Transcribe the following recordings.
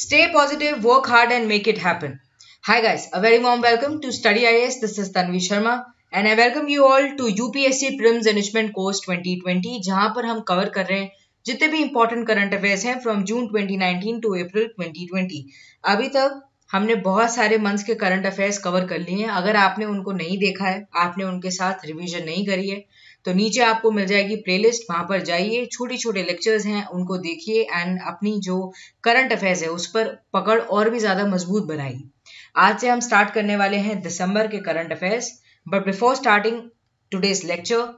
Stay positive, work hard, and make it happen. Hi, guys. A very warm welcome to Study IS. This is Tanvi Sharma, and I welcome you all to UPSC Prelims Enrichment Course 2020, जहाँ पर हम cover कर रहे हैं जितने भी important current affairs हैं from June 2019 to April 2020 अभी तक हमने बहुत सारे मंथ्स के करंट अफेयर्स कवर कर लिए हैं अगर आपने उनको नहीं देखा है आपने उनके साथ रिवीजन नहीं करी है तो नीचे आपको मिल जाएगी प्लेलिस्ट वहाँ पर जाइए छोटे छोटे लेक्चर्स हैं, उनको देखिए एंड अपनी जो करंट अफेयर्स है, उस पर पकड़ और भी ज़्यादा मज़बूत बनाइए। आज से हम स्टार्ट करने वाले हैं दिसंबर के current affairs but before starting today's lecture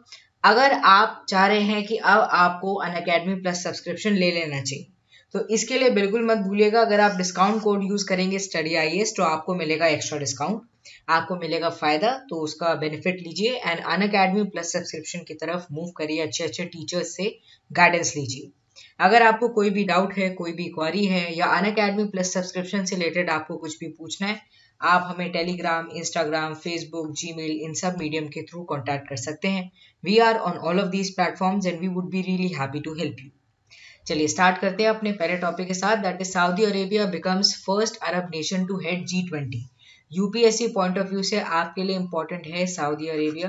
अगर आप चाह रहे हैं कि अब आपको अन अकेडमी प्लस सब्सक्रिप्शन ले लेना चाहिए तो इसके लिए बिल्कुल मत भूलिएगा, अगर आप डिस्काउंट कोड यूज़ करेंगे स्टडी आई तो आपको मिलेगा एक्स्ट्रा डिस्काउंट आपको मिलेगा फ़ायदा तो उसका बेनिफिट लीजिए and Unacademy plus subscription की तरफ़ मूव करिए, अच्छे अच्छे टीचर्स से गाइडेंस लीजिए। अगर आपको कोई भी डाउट है, कोई भी क्वारी है, या अन अकेडमी प्लस सब्सक्रिप्शन से रिलेटेड आपको कुछ भी पूछना है, आप हमें टेलीग्राम इंस्टाग्राम फेसबुक जीमेल इन सब मीडियम के थ्रू कॉन्टैक्ट कर सकते हैं। We are on all of these platforms and we would be really happy to help you चलिए स्टार्ट करते हैं अपने पहले टॉपिक के साथ that is Saudi Arabia becomes first Arab nation to head G twenty UPSC point of view से आपके लिए इम्पोर्टेंट है सऊदी अरेबिया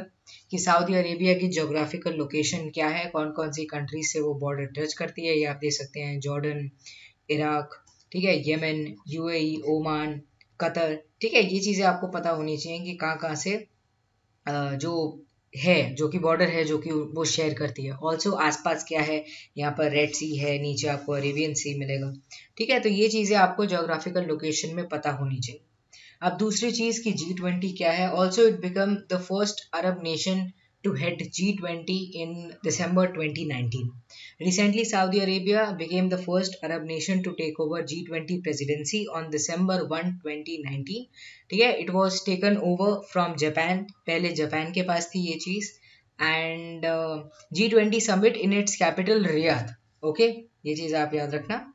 कि सऊदी अरेबिया की जोग्राफिकल लोकेशन क्या है कौन कौन सी कंट्रीज़ से वो बॉर्डर टच करती है, ये आप देख सकते हैं जॉर्डन इराक ठीक है येमेन यूएई ओमान कतर ठीक है, ये चीज़ें आपको पता होनी चाहिए कि कहाँ कहाँ से जो है, जो कि बॉर्डर है, जो कि वो शेयर करती है। ऑल्सो आसपास क्या है, यहाँ पर रेड सी है, नीचे आपको अरेबियन सी मिलेगा, ठीक है तो ये चीज़ें आपको जोग्राफिकल लोकेशन में पता होनी चाहिए। अब दूसरी चीज़ की जी ट्वेंटी क्या है? Also it become the first Arab nation to head G twenty in December twenty nineteen recently Saudi Arabia became the first Arab nation to take over G twenty presidency on December one twenty nineteen ठीक है? It was taken over from Japan पहले Japan के पास थी ये चीज़. And G twenty summit in its capital Riyadh okay ये चीज़ आप याद रखना.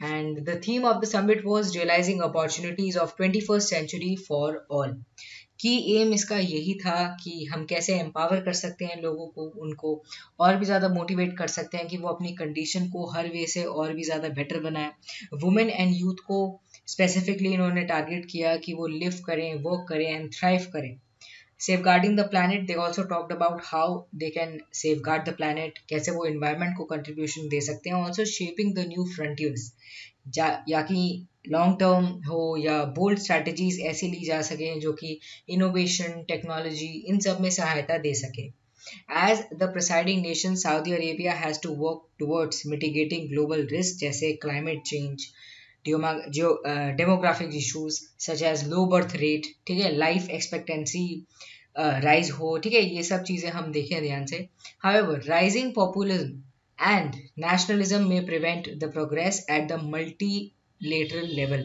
And the theme of the summit was realizing opportunities of 21st century for all. Key aim इसका यही था कि हम कैसे एम्पावर कर सकते हैं लोगों को, उनको और भी ज़्यादा मोटिवेट कर सकते हैं कि वो अपनी कंडीशन को हर वे से और भी ज़्यादा बेटर बनाए। वुमेन एंड यूथ को स्पेसिफिकली इन्होंने टारगेट किया कि वो लिव करें वर्क करें एंड थ्राइव करें। Safeguarding the planet they also talked about how they can safeguard the planet कैसे वो environment को contribution दे सकते हैं also shaping the new frontiers या कि लॉन्ग टर्म हो या बोल्ड स्ट्रैटेजीज ऐसी ली जा सके जो कि इनोवेशन टेक्नोलॉजी इन सब में सहायता दे सके as the presiding nation Saudi Arabia has to work towards mitigating global risk जैसे climate change demographic issues such as low birth rate ठीक है लाइफ एक्सपेक्टेंसी राइज हो, ठीक है, ये सब चीज़ें हम देखें ध्यान से। However rising populism and nationalism may prevent the progress at the multilateral level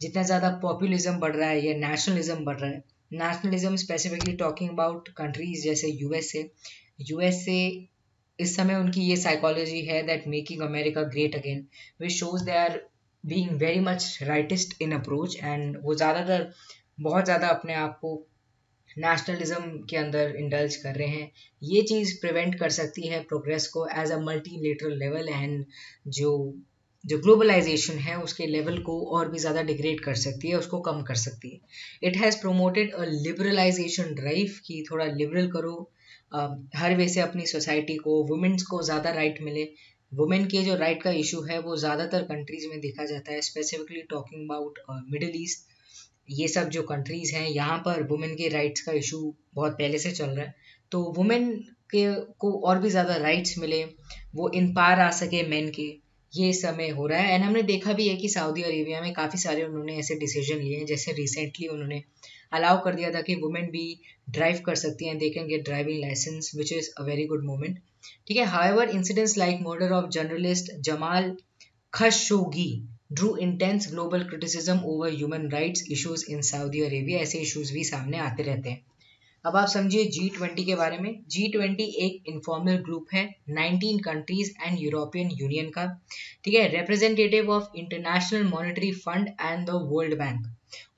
जितना ज़्यादा पॉपुलिज्म बढ़ रहा है या नेशनलिज्म बढ़ रहा है nationalism specifically talking about countries जैसे यूएसए यूएसए इस समय उनकी ये साइकोलॉजी है that making America great again which shows they are being very much rightist in approach and वो ज़्यादातर बहुत ज़्यादा अपने आप को नेशनलिज्म के अंदर इंडल्ज कर रहे हैं। ये चीज़ प्रिवेंट कर सकती है प्रोग्रेस को as a multilateral level and जो जो ग्लोबलाइजेशन है उसके लेवल को और भी ज़्यादा डिग्रेड कर सकती है, उसको कम कर सकती है। It has promoted a liberalisation drive कि थोड़ा लिबरल करो हर वे से अपनी सोसाइटी को वुमेंस को ज़्यादा राइट मिले। वुमेन के जो राइट का इशू है, वो ज़्यादातर कंट्रीज़ में देखा जाता है specifically talking about Middle East ये सब जो कंट्रीज़ हैं, यहाँ पर वुमेन के राइट्स का इशू बहुत पहले से चल रहा है। तो वुमेन के, को और भी ज़्यादा राइट्स मिले, वो इन पार आ सके मेन के, ये समय हो रहा है। एंड हमने देखा भी है कि सऊदी अरेबिया में काफ़ी सारे उन्होंने ऐसे डिसीज़न लिए हैं, जैसे रिसेंटली उन्होंने अलाउ कर दिया था कि वुमेन भी ड्राइव कर सकती हैं they can get driving licence which is a very good moment ठीक है? However incidents like murder of journalist Jamal Khashoggi drew intense global criticism over human rights issues in Saudi Arabia ऐसे issues भी सामने आते रहते हैं। अब आप समझिए जी ट्वेंटी के बारे में। जी ट्वेंटी एक इनफॉर्मल ग्रुप है 19 कंट्रीज़ एंड यूरोपियन यूनियन का। ठीक है? Representative of International Monetary Fund and the World Bank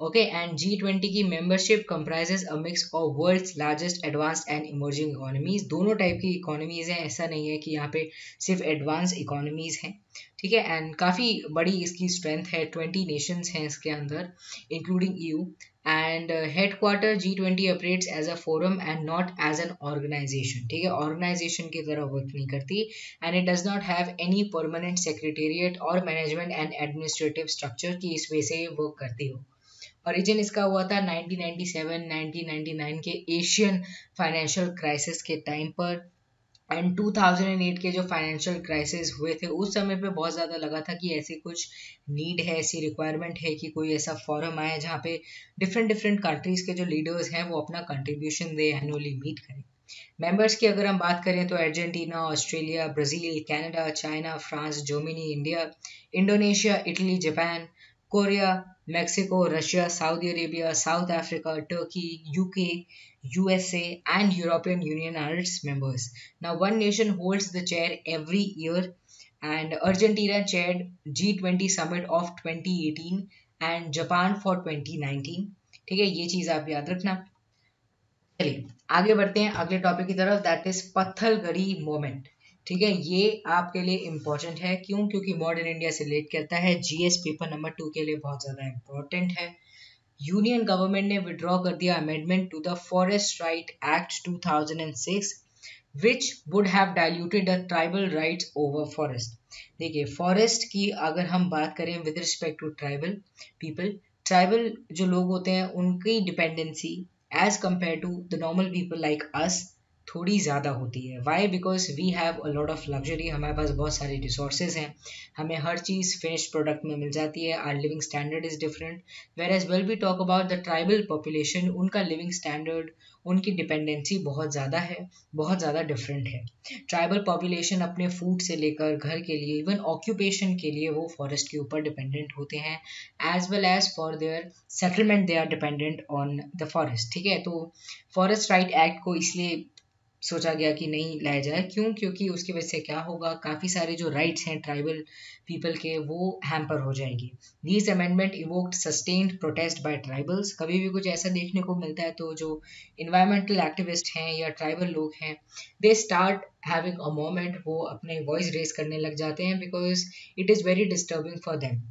okay and G twenty की membership comprises a mix of world's largest advanced and emerging economies दोनों type की economies हैं, ऐसा नहीं है कि यहाँ पे सिर्फ़ एडवांस इकोनॉमीज हैं, ठीक है? एंड काफ़ी बड़ी इसकी स्ट्रेंथ है ट्वेंटी नेशंस हैं इसके अंदर including EU and headquarter G twenty operates as a forum and not as an organisation ठीक है? ऑर्गेनाइजेशन की तरह वर्क नहीं करती and it does not have any permanent secretariat और मैनेजमेंट एंड एडमिनिस्ट्रेटिव स्ट्रक्चर की इस वे से वर्क करती हो। ओरिजिन इसका हुआ था 1997 1999 के एशियन फाइनेंशियल क्राइसिस के टाइम पर। एंड 2008 के जो फाइनेंशियल क्राइसिस हुए थे, उस समय पे बहुत ज़्यादा लगा था कि ऐसी कुछ नीड है, ऐसी रिक्वायरमेंट है कि कोई ऐसा फॉरम आए जहाँ पे डिफरेंट डिफरेंट कंट्रीज़ के जो लीडर्स हैं वो अपना कंट्रीब्यूशन दे एनुअली मीट करें। मेंबर्स की अगर हम बात करें तो Argentina, Australia, Brazil, Canada, China, France, Germany, India, Indonesia, Italy, Japan, Korea Mexico, Russia Saudi Arabia, South Africa, Turkey, UK, USA and European Union are its members now one nation holds the chair every year and Argentina chair G twenty summit of twenty eighteen and Japan for twenty nineteen ठीक है, ये चीज़ आप याद रखना। चलिए, आगे बढ़ते हैं, अगले टॉपिक की तरफ़ दैट इज़ पत्थलगढ़ी मोमेंट ठीक है, ये आपके लिए इंपॉर्टेंट है। क्यों? क्योंकि मॉडर्न इंडिया से रिलेट करता है। जीएस पेपर नंबर टू के लिए बहुत ज़्यादा इंपॉर्टेंट है। यूनियन गवर्नमेंट ने विड्रॉ कर दिया amendment to the forest right act 2006 which would have the tribal rights over forest देखिए फॉरेस्ट की अगर हम बात करें with respect to tribal people tribal जो लोग होते हैं, उनकी dependency as compare to the normal people like us थोड़ी ज़्यादा होती है। Why because we have a lot of luxury हमारे पास बहुत सारी रिसोर्सेज हैं। हमें हर चीज़ फिनिश प्रोडक्ट में मिल जाती है। Our living standard is different whereas well we talk about the tribal population उनका लिविंग स्टैंडर्ड उनकी डिपेंडेंसी बहुत ज़्यादा है, बहुत ज़्यादा डिफरेंट है। ट्राइबल पॉपुलेशन अपने फ़ूड से लेकर घर के लिए इवन ऑक्यूपेशन के लिए वो फॉरेस्ट के ऊपर डिपेंडेंट होते हैं। As well as for their settlement they are dependent on the forest ठीक है? तो फॉरेस्ट राइट एक्ट को इसलिए सोचा गया कि नहीं लाया जाए। क्यों? क्योंकि उसकी वजह से क्या होगा, काफ़ी सारे जो राइट्स हैं ट्राइबल पीपल के, वो हैम्पर हो जाएँगे। These amendment evoked sustained protest by tribals कभी भी कुछ ऐसा देखने को मिलता है तो जो इन्वायरमेंटल एक्टिविस्ट हैं या ट्राइबल लोग हैं they start having a moment वो अपने वॉइस रेस करने लग जाते हैं because it is very disturbing for them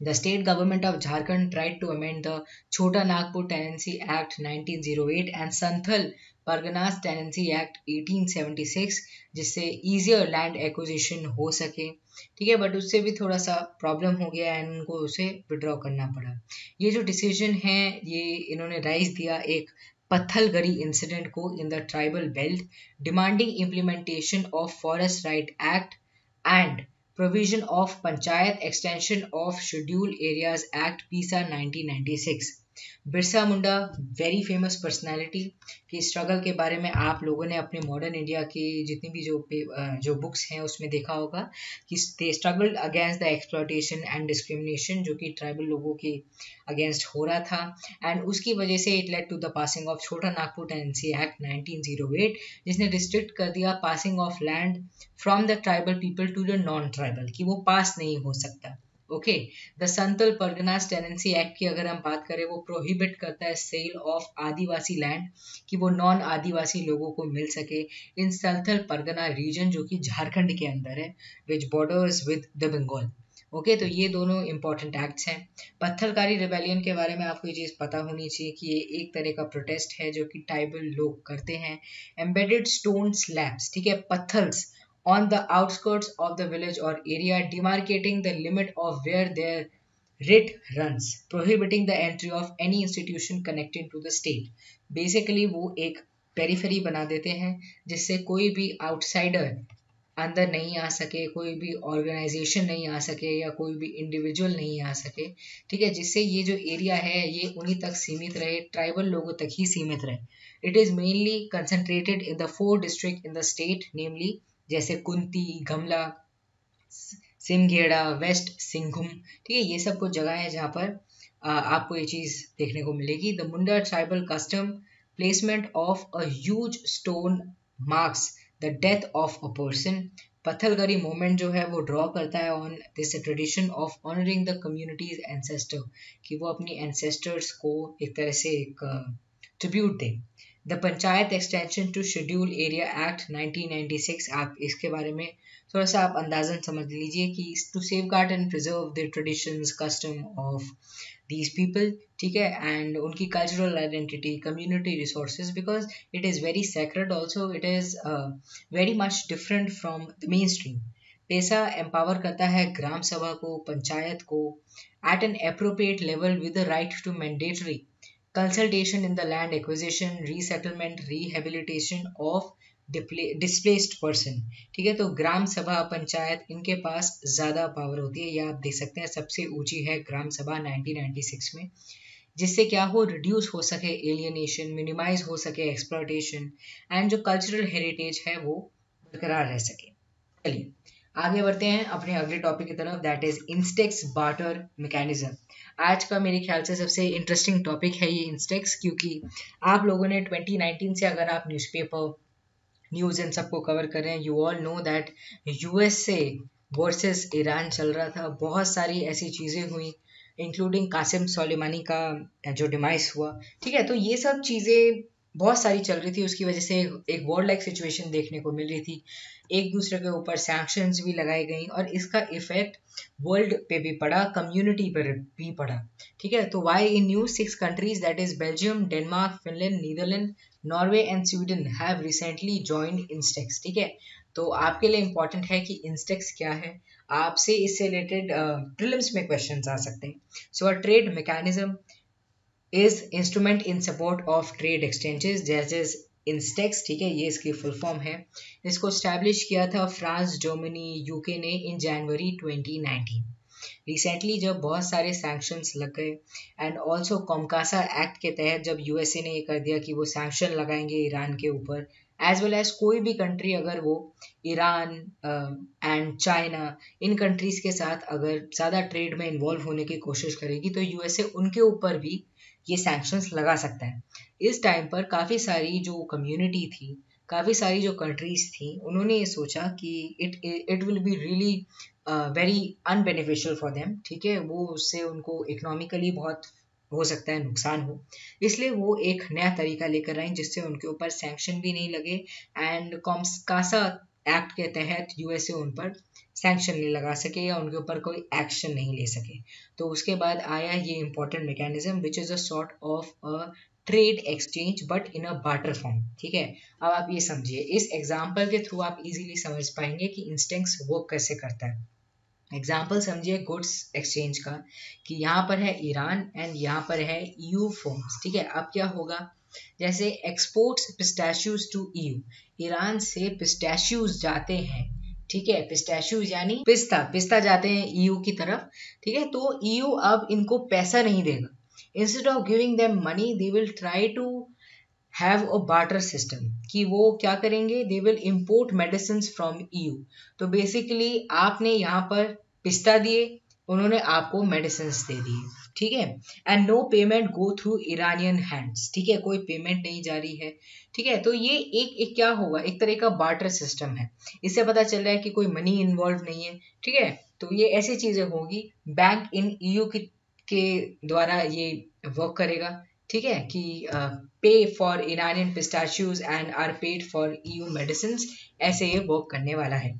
The state government of Jharkhand tried to amend the Chota Nagpur Tenancy Act 1908 and Santhal Parganas tenancy act 1876 जिससे easier land acquisition हो सके। ठीक है बट उससे भी थोड़ा सा प्रॉब्लम हो गया एंड उनको उसे विड्रॉ करना पड़ा। ये जो डिसीज़न है, ये इन्होंने राइज दिया एक पत्थलगड़ी इंसिडेंट को in the tribal belt demanding implementation of forest right act and provision of Panchayat Extension of Scheduled Areas Act PISA 1996 Birsa Munda very famous personality की स्ट्रगल के बारे में आप लोगों ने अपने मॉडर्न इंडिया की जितनी भी जो जो बुक्स हैं, उसमें देखा होगा कि they struggle against the exploitation and discrimination जो कि ट्राइबल लोगों के अगेंस्ट हो रहा था। एंड उसकी वजह से it led to the passing of Chota Nagpur tenancy act 1908 जिसने रिस्ट्रिक्ट कर दिया passing of land from the tribal people to the non tribal कि वो पास नहीं हो सकता। Okay the Santhal Parganas tenancy act की अगर हम बात करें, वो प्रोहिबिट करता है सेल ऑफ़ आदिवासी लैंड कि वो नॉन आदिवासी लोगों को मिल सके इन संथल परगना रीजन जो कि झारखंड के अंदर है which borders with the Bengal okay तो ये दोनों इंपॉर्टेंट एक्ट्स हैं। पत्थरकारी रिवेलियन के बारे में आपको ये चीज़ पता होनी चाहिए कि ये एक तरह का प्रोटेस्ट है जो कि ट्राइबल लोग करते हैं। एम्बेडेड स्टोन स्लैब्स ठीक है, पत्थर्स on the outskirts of the village or area, demarcating the limit of where their writ runs, prohibiting the entry of any institution connected to the state. Basically वो एक periphery बना देते हैं जिससे कोई भी आउटसाइडर अंदर नहीं आ सके कोई भी ऑर्गेनाइजेशन नहीं आ सके या कोई भी इंडिविजुअल नहीं आ सके ठीक है जिससे ये जो एरिया है ये उन्हीं तक सीमित रहे ट्राइबल लोगों तक ही सीमित रहे it is mainly concentrated in the four district in the state namely जैसे कुंती गमला सिमगेड़ा वेस्ट सिंघुम। ठीक है ये सब कुछ जगह है जहाँ पर आ, आपको ये चीज़ देखने को मिलेगी। The Munda tribal custom placement of a huge stone marks the death of a person Pathalgadi moment जो है वो ड्रॉ करता है on this tradition of honouring the community's ancestor कि वो अपनी एंसेस्टर्स को एक तरह से एक tribute they. The panchayat extension to schedule area act 1996 आप इसके बारे में थोड़ा सा आप अंदाजन समझ लीजिए कि to safeguard and preserve the traditions custom of these people ठीक है? एंड उनकी cultural identity community resources because it is very sacred also it is very much different from the mainstream पैसा एम्पावर करता है ग्राम सभा को, पंचायत को at an appropriate level with the right to mandatory consultation in the land acquisition, resettlement, rehabilitation of displaced person ठीक है तो ग्राम सभा पंचायत, इनके पास ज़्यादा पावर होती है। या आप देख सकते हैं, सबसे ऊँची है ग्राम सभा 1996 में, जिससे क्या हो रिड्यूस हो सके एलियनेशन मिनिमाइज हो सके एक्सप्लोटेशन एंड जो कल्चरल हेरिटेज है वो बरकरार रह सके। चलिए, आगे बढ़ते हैं अपने अगले टॉपिक की तरफ़ that is INSTEX barter mechanism आज का मेरे ख्याल से सबसे इंटरेस्टिंग टॉपिक है ये इंस्टेक्स क्योंकि आप लोगों ने 2019 से अगर आप न्यूज़पेपर न्यूज़ इन सबको कवर कर रहे हैं you all know that USA versus Iran चल रहा था। बहुत सारी ऐसी चीज़ें हुई इंक्लूडिंग कासिम सोलेमानी का जो डिमाइस हुआ। ठीक है तो ये सब चीज़ें बहुत सारी चल रही थी, उसकी वजह से एक वॉर लाइक सिचुएशन देखने को मिल रही थी। एक दूसरे के ऊपर सैंक्शंस भी लगाई गई और इसका इफ़ेक्ट वर्ल्ड पे भी पड़ा कम्युनिटी पर भी पड़ा। ठीक है? तो why in new six countries that is Belgium Denmark Finland Netherlands Norway and Sweden have recently joined INSTEX ठीक है? तो आपके लिए इंपॉर्टेंट है कि इंस्टेक्स क्या है। आपसे इससे रिलेटेड प्रिलिम्स में क्वेश्चन आ सकते हैं। So a trade mechanism is instrument in support of trade exchanges जैसे इंस्टेक्स ठीक है, ये इसकी फुल फॉर्म है। इसको स्टैब्लिश किया था फ्रांस, जर्मनी, यूके ने इन जनवरी 2019 रिसेंटली जब बहुत सारे सैंक्शंस लग गए एंड ऑल्सो कॉमकासा एक्ट के तहत जब यूएसए ने ये कर दिया कि वो सैंक्शन लगाएँगे ईरान के ऊपर एज वेल एज कोई भी कंट्री अगर वो ईरान एंड चाइना इन कंट्रीज़ के साथ अगर ज़्यादा ट्रेड में इन्वॉल्व होने की कोशिश करेगी तो यूएसए उनके ऊपर भी ये सैंक्शंस लगा सकता है। इस टाइम पर काफ़ी सारी जो कम्युनिटी थी, काफ़ी सारी जो कंट्रीज़ थी, उन्होंने ये सोचा कि it it will be really very unbeneficial for them ठीक है? वो उससे उनको इकोनॉमिकली बहुत हो सकता है, नुकसान हो। इसलिए वो एक नया तरीका लेकर आए जिससे उनके ऊपर सैंक्शन भी नहीं लगे एंड कॉम्सकासा एक्ट के तहत यूएसए उन पर सैंक्शन नहीं लगा सके या उनके ऊपर कोई एक्शन नहीं ले सके। तो उसके बाद आया ये important mechanism which is a sort of a trade exchange but in a barter form ठीक है? अब आप ये समझिए, इस एग्ज़ाम्पल के थ्रू आप इजीली समझ पाएँगे कि इंस्टेंक्स वर्क कैसे करता है। एग्ज़ाम्पल समझिए गुड्स एक्सचेंज का, कि यहाँ पर है ईरान एंड यहाँ पर है यू फॉर्म्स ठीक है? अब क्या होगा? जैसे exports pistachios to EU Iran से पिस्टैश्यूज जाते हैं ठीक है पिस्टैश्यूज यानी पिस्ता पिस्ता जाते हैं ईयू की तरफ़, ठीक है? तो ईयू अब इनको पैसा नहीं देगा। Instead of giving them money they will try to have a barter system कि वो क्या करेंगे? They will import medicine from EU तो बेसिकली आपने यहाँ पर पिस्ता दिए, उन्होंने आपको मेडिसिन दे दिए। ठीक है? And no payment go through Iranian hands ठीक है? कोई पेमेंट नहीं जा रही है। ठीक है? तो ये एक एक क्या होगा? एक तरह का बार्टर सिस्टम है। इससे पता चल रहा है कि कोई मनी इन्वॉल्व नहीं है। ठीक है? तो ये ऐसी चीज़ें होगी। बैंक इन ईयू के द्वारा ये वर्क करेगा। ठीक है? कि pay for Iranian pistachios and are paid for EU medicine ऐसे ये वर्क करने वाला है।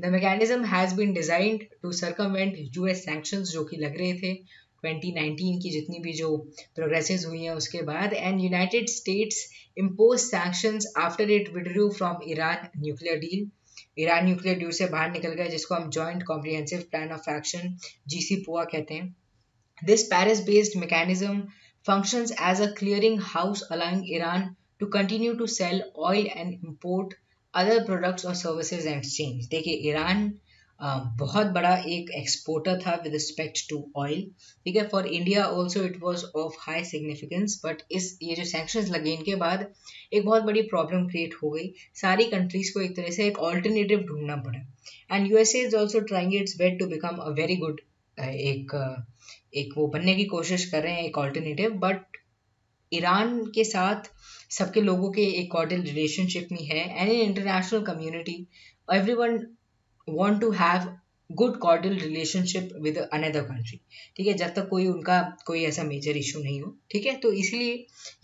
The mechanism has been designed to circumvent US sanctions जो कि लग रहे थे। 2019 की जितनी भी जो प्रोग्रेसेस हुई हैं उसके बाद and United States impose sanctions after it withdrew from Iran nuclear deal Iran nuclear deal से बाहर निकल गया जिसको हम joint comprehensive plan of action पुआ कहते हैं। This Paris based mechanism functions as a clearing house allowing Iran to continue to sell oil and import other products or services and exchange. देखिए ईरान बहुत बड़ा एक एक्सपोर्टर था with respect to oil ठीक है? For India also it was of high significance but इस, ये जो सेंक्शन लगे इनके बाद, एक बहुत बड़ी प्रॉब्लम क्रिएट हो गई। सारी कंट्रीज़ को एक तरह से एक ऑल्टरनेटिव ढूंढना पड़ा। And USA is also trying its best to become a very good एक एक वो बनने की कोशिश कर रहे हैं, एक ऑल्टरनेटिव बट ईरान के साथ सबके लोगों के एक कॉर्डियल रिलेशनशिप में है। And in international community everyone want to have good cordial relationship with another country ठीक है, जब तक कोई उनका कोई ऐसा मेजर इशू नहीं हो, ठीक है? तो इसलिए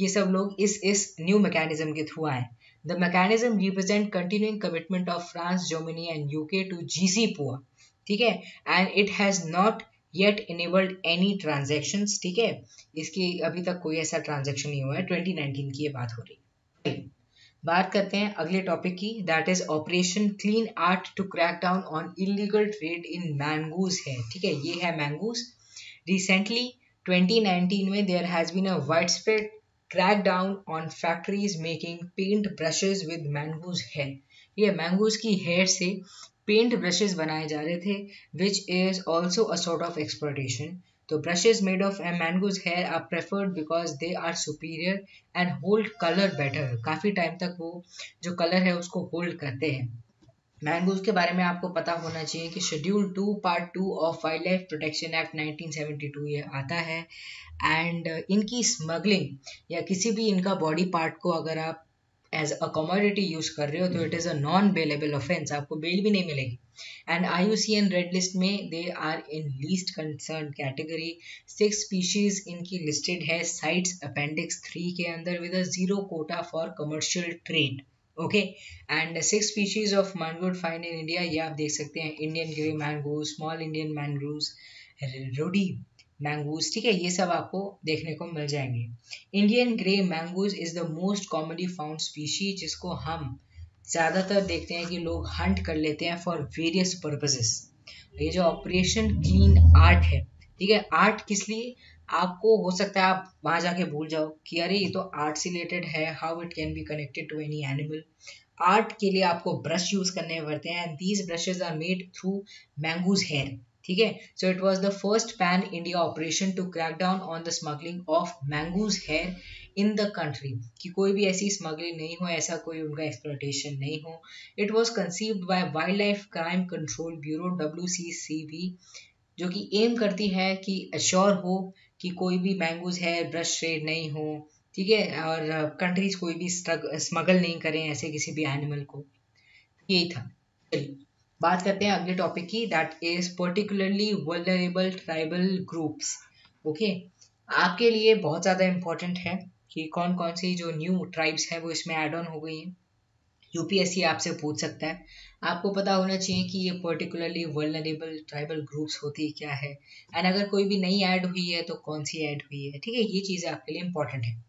ये सब लोग इस इस न्यू मैकेनिज्म के थ्रू आए the mechanism represent continuing commitment of France Germany and UK to J C पुआ ठीक है? And it has not yet enabled any transaction ठीक है? इसकी अभी तक कोई ऐसा ट्रांजेक्शन नहीं हुआ है। 2019 की ये बात हो रही है। बात करते हैं अगले टॉपिक की that is operation clean art to crack down on illegal trade in mongoose है। ठीक है, ये है मैंगूज रिसेंटली 2019 में there has been a widespread crack down on factories making paint brushes with mongoose hair ये mongoose की hair से paint brushes बनाए जा रहे थे which is also a sort of exploitation तो brushes made of mongoose hair are preferred because they are superior and hold colour better काफ़ी time तक वो जो कलर है उसको होल्ड करते हैं। मैंगोज के बारे में आपको पता होना चाहिए कि schedule two part two of wildlife protection act 1972 ये आता है। एंड इनकी स्मगलिंग या किसी भी इनका बॉडी पार्ट को अगर आप एज अ कमोडिटी यूज़ कर रहे हो तो it is a non bailable offence आपको बेल भी नहीं मिलेगी। सी एन रेड लिस्ट में they are in least concern category six species इनकी लिस्टेड है साइट्स अपेंडिक्स थ्री के अंदर with a zero quota for commercial trade okay and six species of mongoose found in India ये आप देख सकते हैं Indian grey mongoose small Indian mongoose ruddy mongoose ठीक है? ये सब आपको देखने को मिल जाएँगे. Indian grey mongoose is the most commonly found species जिसको हम ज़्यादातर देखते हैं कि लोग हंट कर लेते हैं फॉर वेरियस पर्पजेस ये जो ऑपरेशन क्लीन आर्ट है, ठीक है? आर्ट किस लिए? आपको हो सकता है आप वहाँ जाके भूल जाओ कि अरे ये तो आर्ट से रिलेटेड है how it can be connected to any animal art के लिए आपको ब्रश यूज़ करने पड़ते हैं। And these brushes are made through mongoose hair ठीक है? So it was the first pan India operation to crack down on the smuggling of mongoose hair in the country कि कोई भी ऐसी स्मगलिंग नहीं हो, ऐसा कोई उनका एक्सप्लोटेशन नहीं हो। It was conceived by wild life crime control bureau W C C B जो कि एम करती है कि अश्योर हो कि कोई भी मैंगूज हेयर ब्रश शेड नहीं हो, ठीक है? और कंट्रीज़ कोई भी स्मगल नहीं करें ऐसे किसी भी एनिमल को। यही था। चलिए, बात करते हैं अगले टॉपिक की that is particularly vulnerable tribal groups okay आपके लिए बहुत ज़्यादा इंपॉर्टेंट है। कि कौन कौन सी जो न्यू ट्राइब्स हैं, वो इसमें एड ऑन हो गई हैं। यूपीएससी आपसे पूछ सकता है। आपको पता होना चाहिए कि ये पर्टिकुलरली वर्नरेबल ट्राइबल ग्रुप्स होती क्या है? एंड अगर कोई भी नई ऐड हुई है तो कौन सी ऐड हुई है? ठीक है, ये चीज़ें आपके लिए इंपॉर्टेंट है।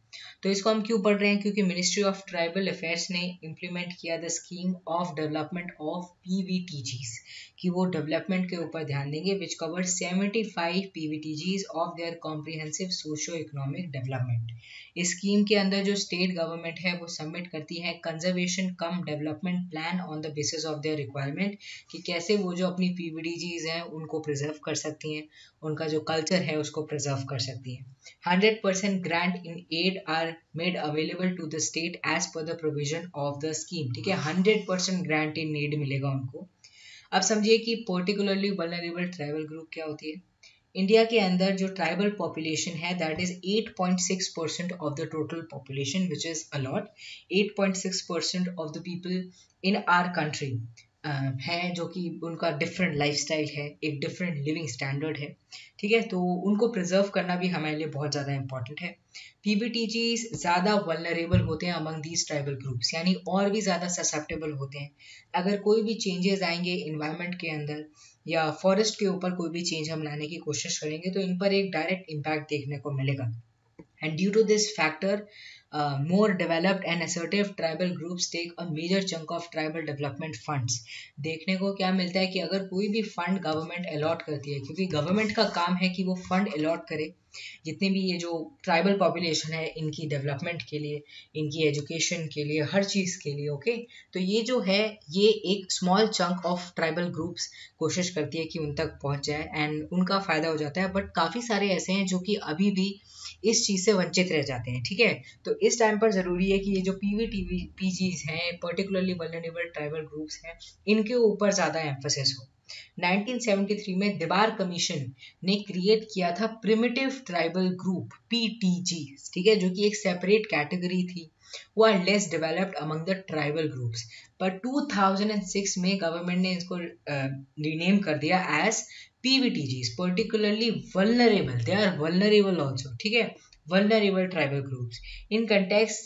तो इसको हम क्यों पढ़ रहे हैं? क्योंकि मिनिस्ट्री ऑफ़ ट्राइबल अफेयर्स ने इम्प्लीमेंट किया the scheme of development of PVTGs कि वो डेवलपमेंट के ऊपर ध्यान देंगे which cover 75 PVTGs of their comprehensive socio economic development इस स्कीम के अंदर जो स्टेट गवर्नमेंट है, वो सबमिट करती है conservation cum development plan on the basis of their requirement कि कैसे वो जो अपनी पीवीडीजीज हैं, उनको प्रिजर्व कर सकती हैं, उनका जो कल्चर है, उसको प्रिजर्व कर सकती हैं। Hundred percent grant in aid are made available to the state as per the provision of the scheme ठीक है? Hundred percent grant in aid मिलेगा उनको। अब समझिए कि पर्टिकुलरली वनरेबल ट्राइबल ग्रुप क्या होती है? इंडिया के अंदर जो ट्राइबल पॉपुलेशन है that is 8.6 percent of the total population which is a lot 8.6 percent of the people in our country हैं, जो कि उनका डिफरेंट लाइफस्टाइल है, एक डिफरेंट लिविंग स्टैंडर्ड है। ठीक है? तो उनको प्रिजर्व करना भी हमारे लिए बहुत ज़्यादा इंपॉर्टेंट है। पी बी टी पीबीटीजी ज़्यादा वलनरेबल होते हैं अमंग दीज ट्राइबल ग्रुप्स यानी और भी ज़्यादा ससेप्टेबल होते हैं। अगर कोई भी चेंजेस आएँगे इन्वायरमेंट के अंदर या फॉरेस्ट के ऊपर कोई भी चेंज हम लाने की कोशिश करेंगे तो इन पर एक डायरेक्ट इम्पैक्ट देखने को मिलेगा। And due to this factor more more and assertive tribal groups take a major chunk of tribal development funds. देखने को क्या मिलता है कि अगर कोई भी फंड गवर्नमेंट अलॉट करती है, क्योंकि गवर्नमेंट का काम है कि वो फंड अलॉट करे जितने भी ये जो ट्राइबल पॉपुलेशन है, इनकी डेवलपमेंट के लिए, इनकी एजुकेशन के लिए, हर चीज़ के लिए ओके तो ये जो है, ये एक small chunk of tribal groups कोशिश करती है कि उन तक पहुँच जाए एंड उनका फ़ायदा हो जाता है। बट काफ़ी सारे ऐसे हैं जो कि अभी भी इस चीज़ से वंचित रह जाते हैं, ठीक है? तो इस टाइम पर ज़रूरी है कि ये जो P V T V P Gs हैं पर्टिकुलरली वलनेबल ट्राइबल ग्रुप्स हैं, इनके ऊपर ज़्यादा एम्फोसिस हो। 1973 में दिबार कमीशन ने क्रिएट किया था प्रिमिटिव ट्राइबल ग्रुप पीटीजी ठीक है जो कि एक सेपरेट कैटेगरी थी। वो are less developed among the tribal groups पर 2006 में गवर्नमेंट ने इसको रीनेम uh, कर दिया as PVTG particularly vulnerable they are vulnerable also ठीक है। Vulnerable tribal groups in context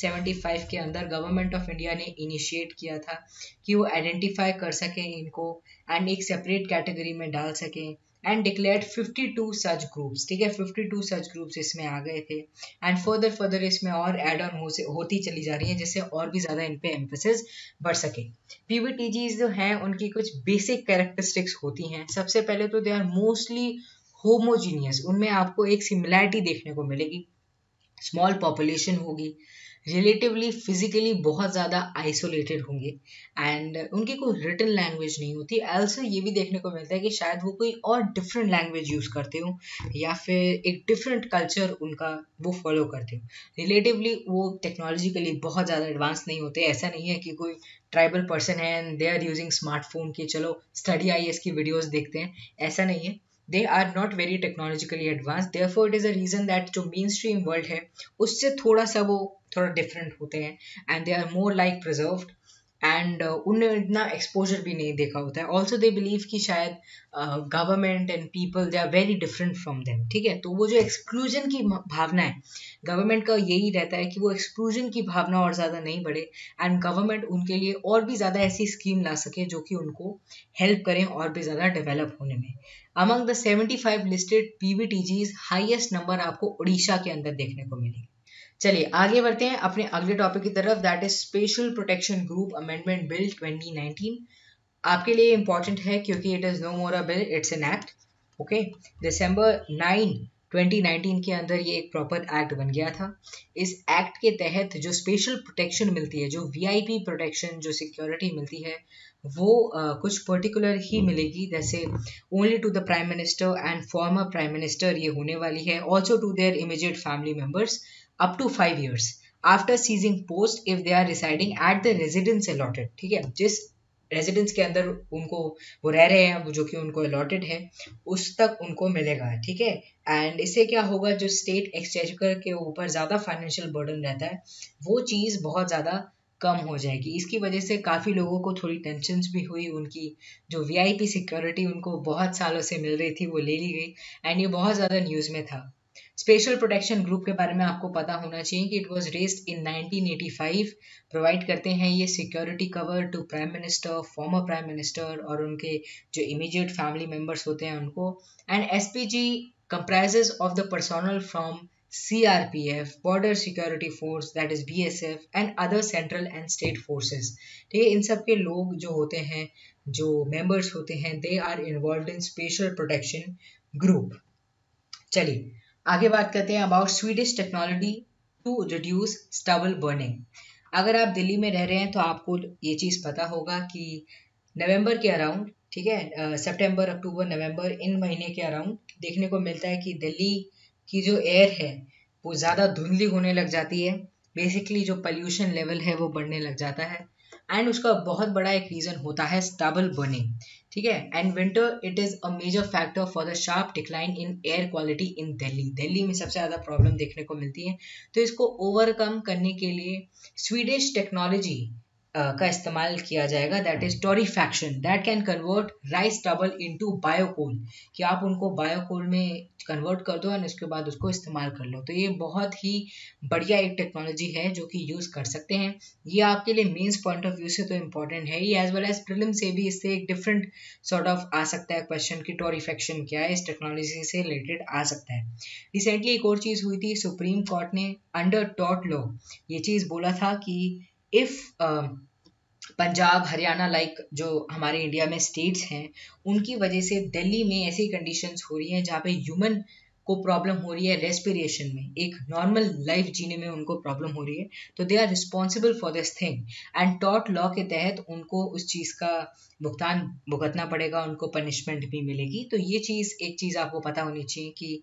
seventy five के अंदर गवर्नमेंट ऑफ़ इंडिया ने इनिशिएट किया था कि वो आइडेंटिफाई कर सकें इनको एंड एक सेपरेट कैटेगरी में डाल सकें एंड डिक्लेयर 52 सच ग्रुप्स ठीक है? 52 सच ग्रुप्स इसमें आ गए थे एंड फर्दर फर्दर इसमें और एड ऑन हो से, होती चली जा रही है जिससे और भी ज़्यादा इन पे एम्फोसिस बढ़ सके। पीवीटीजीज जो हैं, उनकी कुछ बेसिक कैरेक्टरिस्टिक्स होती हैं। सबसे पहले तो दे आर मोस्टली होमोजीनियस उनमें आपको एक सिमिलैरिटी देखने को मिलेगी। स्मॉल पॉपुलेशन होगी रिलेटिवली फिजिकली बहुत ज़्यादा आइसोलेटेड होंगे। एंड उनकी कोई रिटर्न लैंग्वेज नहीं होती। एल्सो ये भी देखने को मिलता है कि शायद वो कोई और डिफरेंट लैंग्वेज यूज़ करते हो, या फिर एक डिफरेंट कल्चर उनका वो फॉलो करते हो। रिलेटिवली वो टेक्नोलॉजिकली बहुत ज़्यादा एडवांस नहीं होते। ऐसा नहीं है कि कोई ट्राइबल पर्सन है and they are using smartphone की चलो स्टडी आई की वीडियोज़ देखते हैं। ऐसा नहीं है। They are not very technologically advance therefore it is a reason that जो मेन स्ट्रीम वर्ल्ड है, उससे थोड़ा सा वो थोड़ा डिफरेंट होते हैं and they are more like preserved and उन्हें इतना एक्सपोजर भी नहीं देखा होता है. ऑल्सो दे बिलीव कि शायद government and people they are very different from them ठीक है? तो वो जो एक्सक्लूजन की भावना है गवर्नमेंट का यही रहता है कि वो एक्सक्लूजन की भावना और ज़्यादा नहीं बढ़े एंड गवर्नमेंट उनके लिए और भी ज़्यादा ऐसी स्कीम ला सके जो कि उनको हेल्प करें और भी ज़्यादा डेवलप होने में. Among the 75 listed PVTGs highest number आपको उड़ीसा के अंदर देखने को मिलेगी चलिए, आगे बढ़ते हैं अपने अगले टॉपिक की तरफ़। That is special protection group amendment bill 2019 आपके लिए इंपॉर्टेंट है क्योंकि it is no more a bill it's an act okay दिसंबर 9 2019 के अंदर ये एक प्रॉपर एक्ट बन गया था। इस एक्ट के तहत जो स्पेशल प्रोटेक्शन मिलती है जो वीआईपी प्रोटेक्शन जो सिक्योरिटी मिलती है वो uh, कुछ पर्टिकुलर ही मिलेगी। जैसे only to the prime minister and former prime minister ये होने वाली है। Also to their immediate family members up to five years after seizing post if they are residing at the residence allotted ठीक है? जिस रेजिडेंस के अंदर उनको वो रह रहे हैं जो कि उनको अलॉटेड है, उस तक उनको मिलेगा, ठीक है? एंड इससे क्या होगा, जो स्टेट एक्सचेंजर के ऊपर ज़्यादा फाइनेंशियल बर्डन रहता है, वो चीज़ बहुत ज़्यादा कम हो जाएगी। इसकी वजह से काफ़ी लोगों को थोड़ी टेंशन भी हुई, उनकी जो वीआईपी सिक्योरिटी उनको बहुत सालों से मिल रही थी, वो ले ली गई। एंड ये बहुत ज़्यादा न्यूज़ में था। स्पेशल प्रोटेक्शन ग्रुप के बारे में आपको पता होना चाहिए कि it was raised in 1985 provide करते हैं ये security cover to prime minister former prime minister और उनके जो इमीडिएट फैमिली मेंबर्स होते हैं उनको. And SPG comprises of the personnel from CRPF, Border Security Force, that is BSF, and other central and state forces. ठीक है इन सब के लोग जो होते हैं जो मेंबर्स होते हैं they are involve in special protection group चलिए आगे बात करते हैं about Swedish technology to reduce stubble burning अगर आप दिल्ली में रह रहे हैं तो आपको ये चीज़ पता होगा कि नवंबर के अराउंड ठीक है सितंबर अक्टूबर नवंबर इन महीने के अराउंड देखने को मिलता है कि दिल्ली की जो एयर है, वो ज़्यादा धुंधली होने लग जाती है। बेसिकली जो पॉल्यूशन लेवल है वो बढ़ने लग जाता है। एंड उसका बहुत बड़ा एक रीज़न होता है स्टबल बर्निंग ठीक है? And winter it is a major factor for the sharp decline in air quality in Delhi Delhi में सबसे ज़्यादा प्रॉब्लम देखने को मिलती है। तो इसको ओवरकम करने के लिए स्वीडिश टेक्नोलॉजी का इस्तेमाल किया जाएगा। That is torrefaction that can convert rice stubble into biocoal कि आप उनको बायोकोल में कन्वर्ट कर दो और उसके बाद उसको इस्तेमाल कर लो। तो ये बहुत ही बढ़िया एक टेक्नोलॉजी है जो कि यूज़ कर सकते हैं। ये आपके लिए मेन्स पॉइंट ऑफ़ व्यू से तो इंपॉर्टेंट है ही। एज वेल एज प्रिलिम से भी इससे एक डिफरेंट सॉर्ट ऑफ़ आ सकता है क्वेश्चन की टोरीफेक्शन क्या है, इस टेक्नोलॉजी से रिलेटेड आ सकता है। रिसेंटली एक और चीज़ हुई थी सुप्रीम कोर्ट ने अंडर टॉट लॉ ये चीज़ बोला था कि इफ़ पंजाब, हरियाणा लाइक जो हमारे इंडिया में स्टेट्स हैं, उनकी वजह से दिल्ली में ऐसी कंडीशंस हो रही हैं जहाँ पे ह्यूमन को प्रॉब्लम हो रही है रेस्पिरेशन में। एक नॉर्मल लाइफ जीने में उनको प्रॉब्लम हो रही है। तो they are responsible for this thing and taught law के तहत उनको उस चीज़ का भुगतान भुगतना पड़ेगा, उनको पनिशमेंट भी मिलेगी। तो ये चीज़, एक चीज़ आपको पता होनी चाहिए कि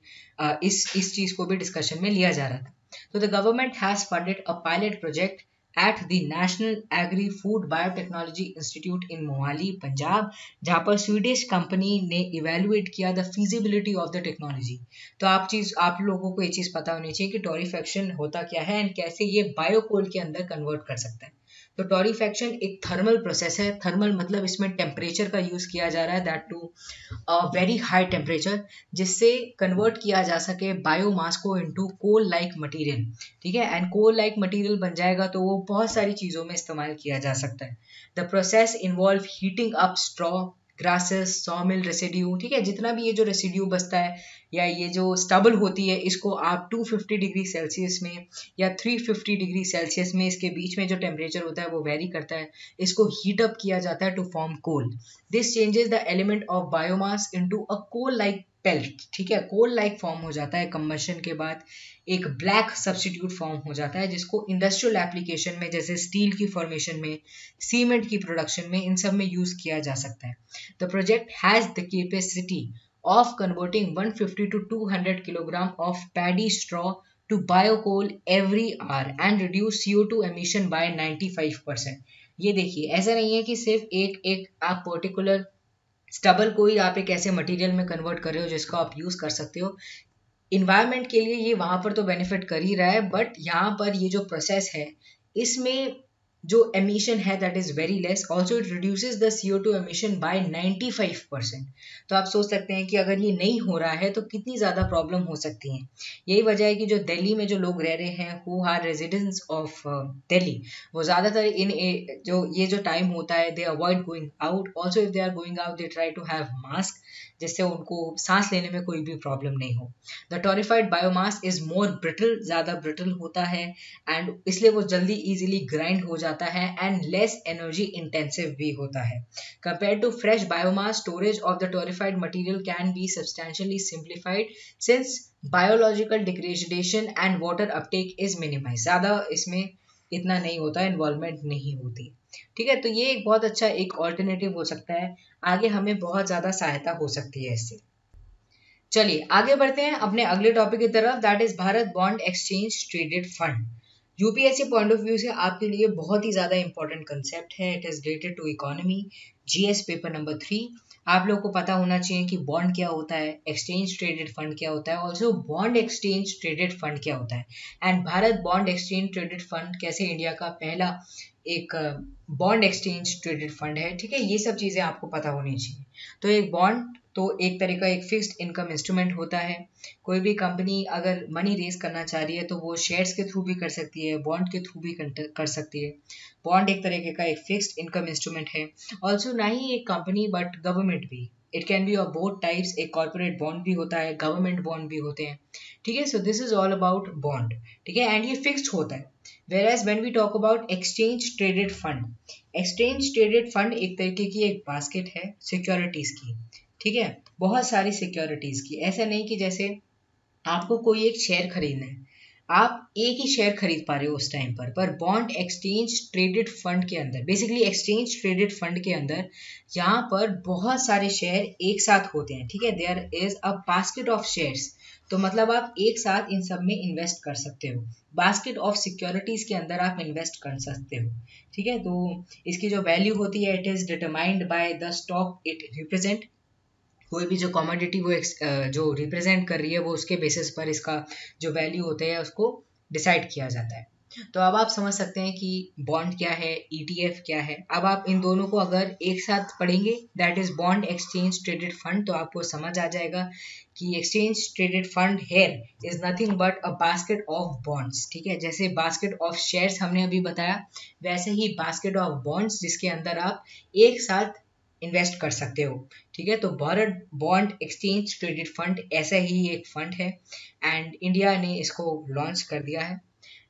इस इस चीज़ को भी डिस्कशन में लिया जा रहा था। तो the government has funded a pilot project at the national agri food biotechnology institute in Mohali Punjab जहाँ पर स्वीडिश कंपनी ने इवेलुएट किया the feasibility of the technology तो आप चीज़, आप लोगों को ये चीज़ पता होनी चाहिए कि टोरीफेक्शन होता क्या है एंड कैसे ये बायोकोल के अंदर कन्वर्ट कर सकता है। तो टॉरीफेक्शन एक थर्मल प्रोसेस है। थर्मल मतलब इसमें टेम्परेचर का यूज़ किया जा रहा है that to a very high temperature जिससे कन्वर्ट किया जा सके बायोमास को इनटू कोल लाइक मटेरियल ठीक है? एंड कोल लाइक मटेरियल बन जाएगा तो वो बहुत सारी चीज़ों में इस्तेमाल किया जा सकता है। The process involve heating up straw grasses sawmill residue ठीक है? जितना भी ये जो रेसिड्यू बचता है या ये जो स्टबल होती है, इसको आप 250 डिग्री सेल्सियस में या 350 डिग्री सेल्सियस में इसके बीच में जो टेम्परेचर होता है, वो वेरी करता है। इसको हीटअप किया जाता है to form coal this changes the element of biomass into a coal like pellet ठीक है? कोल लाइक फॉर्म हो जाता है कंबशन के बाद। एक ब्लैक सब्सटीट्यूट फॉर्म हो जाता है, जिसको इंडस्ट्रियल एप्लीकेशन में, जैसे स्टील की फॉर्मेशन में सीमेंट की प्रोडक्शन में, इन सब में यूज़ किया जा सकता है। The project has the capacity of converting 150 to 200 kilogram of paddy straw to biocoal every hour and reduce CO2 emission by 95 percent ये देखिए, ऐसा नहीं है कि सिर्फ़ एक एक आप पर्टिकुलर स्टबल को ही आप एक ऐसे मटेरियल में कन्वर्ट कर रहे हो जिसको आप यूज़ कर सकते हो। इन्वायरमेंट के लिए ये वहाँ पर तो बेनिफिट कर ही रहा है बट यहाँ पर ये जो प्रोसेस है, इसमें जो एमिशन है that is very less also it reduces the C O two emission by 95 percent तो आप सोच सकते हैं कि अगर ये नहीं हो रहा है तो कितनी ज़्यादा प्रॉब्लम हो सकती है। यही वजह है कि जो दिल्ली में जो लोग रह रहे हैं who are residents of Delhi वो ज़्यादातर इन ए, जो ये जो टाइम होता है they avoid going out also if they are going out they try to have mask जिससे उनको सांस लेने में कोई भी प्रॉब्लम नहीं हो। The torrefied biomass is more brittle ज़्यादा ब्रिटल होता है एंड इसलिए वो जल्दी इजीली ग्राइंड हो जाता है एंड लेस एनर्जी इंटेंसिव भी होता है। Compare to fresh biomass storage of the torrefied material can be substantially simplified since biological degradation and water uptake is minimise ज़्यादा इसमें इतना नहीं होता इन्वॉल्वमेंट नहीं होती। ठीक है तो ये एक बहुत अच्छा एक ऑल्टरनेटिव हो सकता है। आगे हमें बहुत ज़्यादा सहायता हो सकती है इससे। चलिए, आगे बढ़ते हैं अपने अगले टॉपिक की तरफ़। That is Bharat bond exchange traded fund UPSC point of view से आपके लिए बहुत ही ज़्यादा इंपॉर्टेंट कंसेप्ट है। It is related to economy GS paper number three आप लोगों को पता होना चाहिए कि बॉन्ड क्या होता है एक्सचेंज ट्रेडेड फंड क्या होता है also bond exchange traded fund क्या होता है। And Bharat bond exchange traded fund कैसे इंडिया का पहला एक बॉन्ड एक्सचेंज ट्रेडेड फंड है, ठीक है? ये सब चीज़ें आपको पता होनी चाहिए। तो एक बॉन्ड तो एक तरह का एक फिक्स्ड इनकम इंस्ट्रूमेंट होता है। कोई भी कंपनी अगर मनी रेज करना चाह रही है तो वो शेयर्स के थ्रू भी कर सकती है बॉन्ड के थ्रू भी कर सकती है। बॉन्ड एक तरीके का एक फिक्स्ड इनकम इंस्ट्रूमेंट है। ऑल्सो ना ही एक कंपनी बट गवर्नमेंट भी। It can be of both types एक कॉर्पोरेट बॉन्ड भी होता है गवर्नमेंट बॉन्ड भी होते हैं। ठीक है so this is all about bond ठीक है एंड ये फिक्स्ड होता है। Whereas when we talk about exchange traded fund exchange traded fund एक तरीके की एक बास्केट है सिक्योरिटीज की। ठीक है? बहुत सारी सिक्योरिटीज की। ऐसा नहीं कि जैसे आपको कोई एक शेयर खरीदना है। आप एक ही शेयर खरीद पा रहे हो उस टाइम पर पर बॉन्ड एक्सचेंज ट्रेडेड फंड के अंदर बेसिकली एक्सचेंज ट्रेडेड फंड के अंदर यहाँ पर बहुत सारे शेयर एक साथ होते हैं, ठीक है? There is a basket of shares तो मतलब आप एक साथ इन सब में इन्वेस्ट कर सकते हो। बास्केट ऑफ़ सिक्योरिटीज के अंदर आप इन्वेस्ट कर सकते हो, ठीक है? तो इसकी जो वैल्यू होती है it is determined by the stock it represent कोई भी जो कॉमोडिटी वो जो रिप्रेजेंट कर रही है, वो उसके बेसिस पर इसका जो वैल्यू होते हैं, उसको डिसाइड किया जाता है। तो अब आप समझ सकते हैं कि बॉन्ड क्या है ईटीएफ e क्या है। अब आप इन दोनों को अगर एक साथ पढ़ेंगे that is bond exchange traded fund तो आपको समझ आ जाएगा कि exchange traded fund here is nothing but a basket of bonds ठीक है? जैसे बास्केट ऑफ़ शेयर्स हमने अभी बताया, वैसे ही बास्केट ऑफ़ बॉन्ड्स जिसके अंदर आप एक साथ इन्वेस्ट कर सकते हो, ठीक है? तो Bharat bond exchange traded fund ऐसा ही एक फंड है एंड इंडिया ने इसको लॉन्च कर दिया है।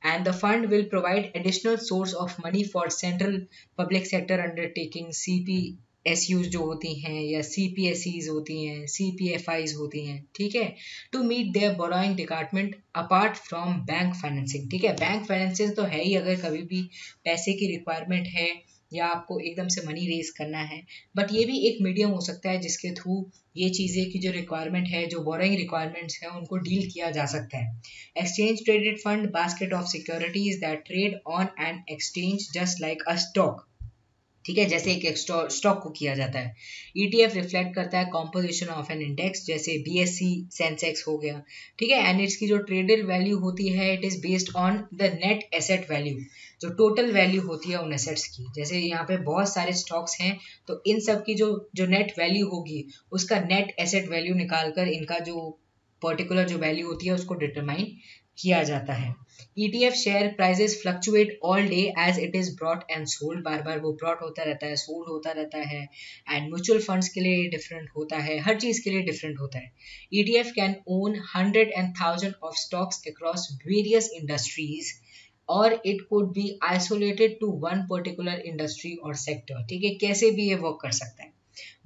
And the fund will provide additional source of money for central public sector undertaking CPSUs जो होती हैं, या CPSEs होती हैं CPFIs होती हैं, ठीक है? To meet their borrowing department apart from bank financing ठीक है? बैंक फाइनेंसिंग तो है ही, अगर कभी भी पैसे की रिक्वायरमेंट है या आपको एकदम से मनी रेज करना है। बट ये भी एक मीडियम हो सकता है जिसके थ्रू ये चीज़ें की जो रिक्वायरमेंट है, जो बोरिंग रिक्वायरमेंट्स है, उनको डील किया जा सकता है। Exchange traded fund basket of securities that trade on and exchange just like a stock ठीक है? जैसे एक स्टॉक को किया जाता है। ईटीएफ e रिफ्लेक्ट करता है कॉम्पोजिशन ऑफ़ एन इंडेक्स जैसे बीएससी सेंसेक्स हो गया। ठीक है? एंड इसकी जो ट्रेडेड वैल्यू होती है it is based on the net asset value जो टोटल वैल्यू होती है उन एसेट्स की। जैसे यहाँ पे बहुत सारे स्टॉक्स हैं तो इन सब की जो जो नेट वैल्यू होगी, उसका नेट एसेट वैल्यू निकाल कर इनका जो पर्टिकुलर जो वैल्यू होती है, उसको डिटरमाइन किया जाता है। ETF share prices fluctuate all day as it is brought and sold बार बार वो ब्रॉट होता रहता है सोल्ड होता रहता है एंड म्यूचुअल फंड्स के लिए डिफरेंट होता है, हर चीज़ के लिए डिफरेंट होता है। ETF can own hundred and thousand of stocks across various industries और it could be isolated to one particular industry और सेक्टर ठीक है? कैसे भी ये वर्क कर सकता है।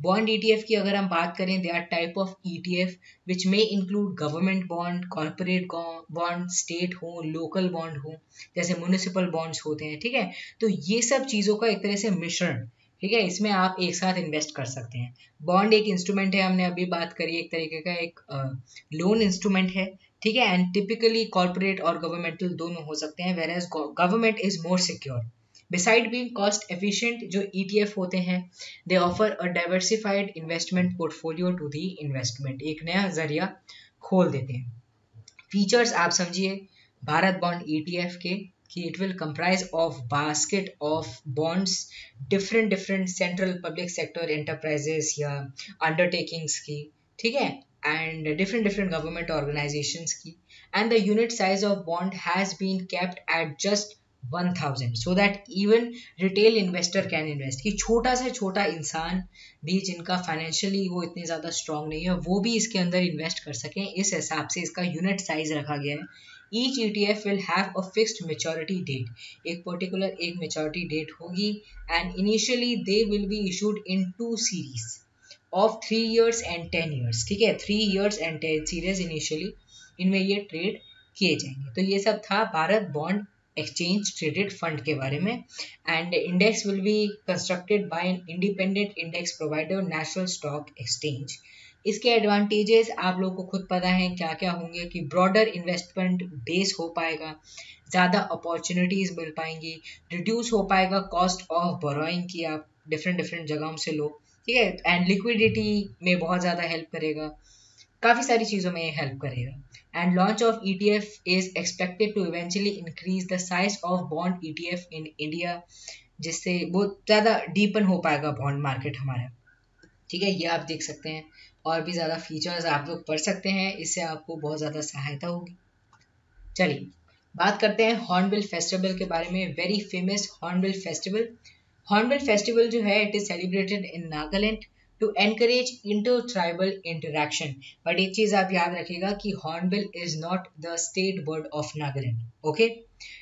बॉन्ड ईटीएफ की अगर हम बात करें they are type of ETF which may include government bond corporate bond state हो लोकल बॉन्ड हो, जैसे म्यूनिसिपल बॉन्ड्स होते हैं, ठीक है? तो ये सब चीज़ों का एक तरह से मिश्रण, ठीक है? इसमें आप एक साथ इन्वेस्ट कर सकते हैं। बॉन्ड एक इंस्ट्रूमेंट है, हमने अभी बात करी, एक तरीके का एक लोन इंस्ट्रूमेंट है। ठीक है? एंड टिपिकली कॉर्पोरेट और गवर्नमेंटल दोनों हो सकते हैं whereas government is more secure beside being cost efficient जो ETF होते हैं they offer a diversified investment portfolio to the investment एक नया ज़रिया खोल देते हैं। फीचर्स आप समझिए भारत बॉन्ड ETF के, कि it will comprise of basket of bonds different different central public sector enterprises या अंडरटेकिंग्स की, ठीक है? And different different government organisations की and the unit size of bond has been kept at just one thousand so that even retail investor can invest कि छोटा से छोटा इंसान भी जिनका फाइनेंशियली वो इतने ज़्यादा स्ट्रांग नहीं है वो भी इसके अंदर इन्वेस्ट कर सकें इस हिसाब से इसका यूनिट साइज़ रखा गया है each E T F will have a fixed maturity date एक पर्टिकुलर एक मेच्योरिटी डेट होगी and initially they will be issued in two series of three years and ten years ठीक है? Three years and ten series initially इनमें ये trade किए जाएँगे। तो ये सब था Bharat bond exchange traded fund के बारे में। And index will be constructed by an independent index provider national stock exchange इसके एडवांटेजेस आप लोगों को खुद पता है क्या क्या होंगे कि ब्रॉडर इन्वेस्टमेंट बेस हो पाएगा, ज़्यादा अपॉर्चुनिटीज़ मिल पाएँगी रिड्यूस हो पाएगा कॉस्ट ऑफ़ बोरोइंग की आप डिफरेंट डिफरेंट जगहों से लो। ठीक है? एंड लिक्विडिटी में बहुत ज़्यादा हेल्प करेगा। काफ़ी सारी चीज़ों में हेल्प करेगा। And launch of E T F is expected to eventually increase the size of bond E T F in India जिससे बहुत ज़्यादा डीपन हो पाएगा बॉन्ड मार्केट हमारा। ठीक है? ये आप देख सकते हैं। और भी ज़्यादा फीचर्स आप लोग पढ़ सकते हैं। इससे आपको बहुत ज़्यादा सहायता होगी। चलिए, बात करते हैं हॉर्नबिल फेस्टिवल के बारे में। Very famous hornbill festival hornbill festival जो है it is celebrated in Nagaland to encourage inter tribal interaction but एक चीज़ आप याद रखिएगा कि hornbill is not the state bird of Nagaland okay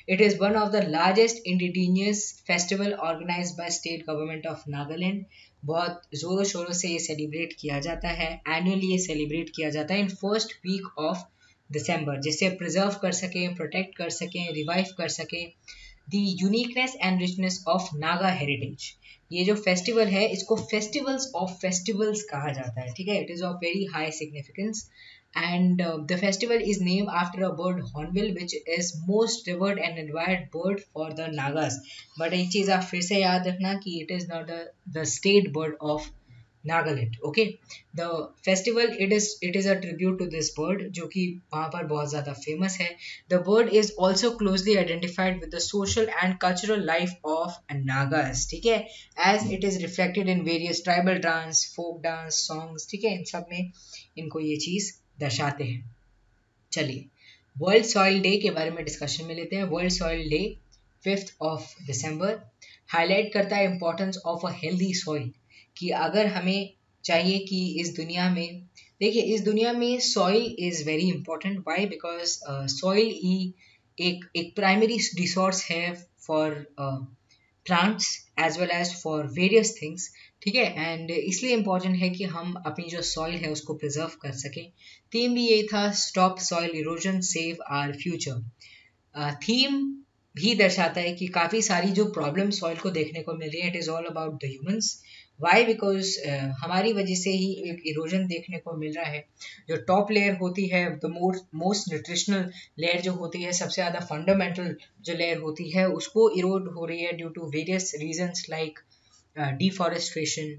it is one of the largest indigenous festival organise by state government of Nagaland बहुत जोरों शोरों से ये सेलिब्रेट किया जाता है एनुअली ये सेलिब्रेट किया जाता है in first week of December जिससे प्रिजर्व कर सकें प्रोटेक्ट कर सकें रिवाइव कर सकें। the uniqueness and richness of naga heritage. ये जो फेस्टिवल है, इसको फेस्टिवल्स ऑफ़ फेस्टिवल्स कहा जाता है, ठीक है? It is of very high significance and the festival is name after a bird hornbill which is most revered and admired bird for the Nagas but एक चीज़ आप फिर से याद रखना कि it is not the state bird of Nagaland okay the festival it is it is a tribute to this bird जो कि वहाँ पर बहुत ज़्यादा फ़ेमस है। The bird is also closely identified with the social and cultural life of Nagas ठीक है? As it is reflected in various tribal dance folk dance songs ठीक है? इन सब में इनको ये चीज़ दर्शाते हैं। चलिए वर्ल्ड सॉइल डे के बारे में डिस्कशन में लेते हैं। World soil day fifth of December highlight करता है importance of a healthy soil कि अगर हमें चाहिए कि इस दुनिया में, देखिए, इस दुनिया में soil is very important why because soil ही एक एक प्राइमरी रिसोर्स है for plants as well as for various things ठीक है? एंड इसलिए इंपॉर्टेंट है कि हम अपनी जो सॉइल है उसको प्रिजर्व कर सकें। थीम भी यही था stop soil erosion save our future theme भी दर्शाता है कि काफ़ी सारी जो प्रॉब्लम सॉइल को देखने को मिल रही है it is all about the humans why because uh, हमारी वजह से ही एक इरोजन देखने को मिल रहा है। जो टॉप लेयर होती है the more most nutritional layer जो होती है सबसे ज़्यादा फंडामेंटल जो लेयर होती है उसको इरोड हो रही है due to various reasons like deforestation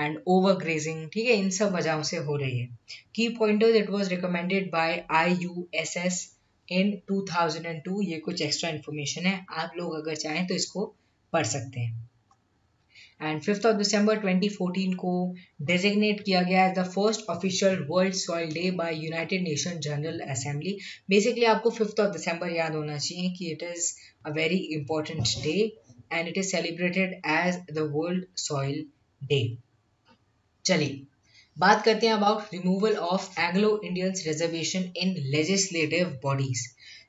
and over grazing ठीक है? इन सब वजहों से हो रही है। की pointers it was recommended by I U S S in 2002 ये कुछ एक्स्ट्रा इन्फॉर्मेशन है। आप लोग अगर चाहें तो इसको पढ़ सकते हैं। एंड फिफ्थ ऑफ़ दिसंबर 2014 को डेजिग्नेट किया गया as the first official world soil day by United Nation General Assembly basically आपको फिफ्थ ऑफ़ दिसंबर याद होना चाहिए कि it is a very important day and it is celebrated as the world soil day चलिए, बात करते हैं about removal of Anglo Indians reservation in legislative bodies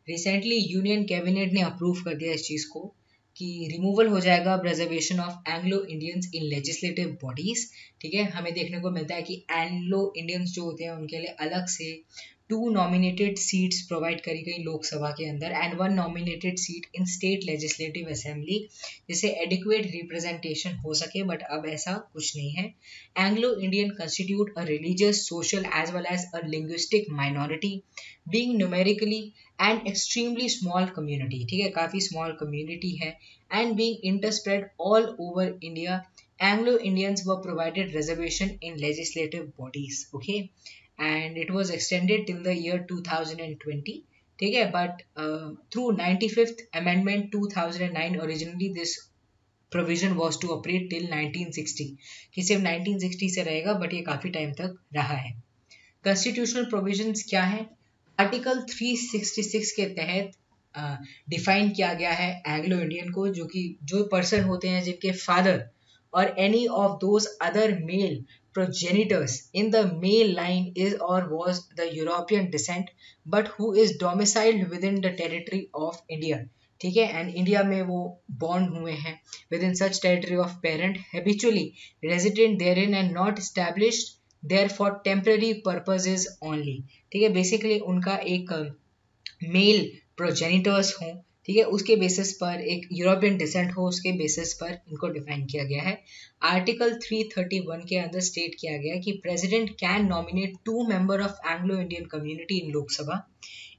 recently union cabinet ने अप्रूव कर दिया इस चीज़ को। कि रिमूवल हो जाएगा reservation of Anglo Indians in legislative bodies ठीक है? हमें देखने को मिलता है कि एंग्लो इंडियंस जो होते हैं, उनके लिए अलग से टू नॉमिनेटेड सीट्स प्रोवाइड करी गई लोकसभा के अंदर and one nominated seat in state legislative assembly जिसे एडिक्वेट रिप्रेजेंटेशन हो सके बट अब ऐसा कुछ नहीं है। Anglo Indian constitute a religious social as well as a linguistic minority being numerically and extremely small community ठीक है? काफ़ी स्मॉल कम्युनिटी है and being interspread all over India Anglo Indians were provided reservation in legislative bodies okay and it was extended till the year two thousand and twenty ठीक है but through ninety fifth amendment 2009 originally this provision was to operate till 1960 कि सिर्फ़ 1960 से रहेगा but ये काफ़ी time तक रहा है। कॉन्स्टिट्यूशनल प्रोविजंस क्या है? आर्टिकल 366 के तहत डिफाइन किया गया है एंग्लो इंडियन को, जो कि, जो पर्सन होते हैं जिनके फादर और any of those other male progenitors in the male line is or was the European descent, but who is domiciled within the territory of India. ठीक है? एंड इंडिया में वो बॉन्ड हुए हैं with in such territory of parent habitually resident there in and not established there for temporary purposes only ठीक है? Basically उनका एक मेल प्रोजेनिटर्स हों, ठीक है? उसके बेसिस पर एक यूरोपियन डिसेंट हो, उसके बेसिस पर इनको डिफाइन किया गया है। आर्टिकल 331 के अंदर स्टेट किया गया कि president can nominate two member of Anglo Indian community in Lok Sabha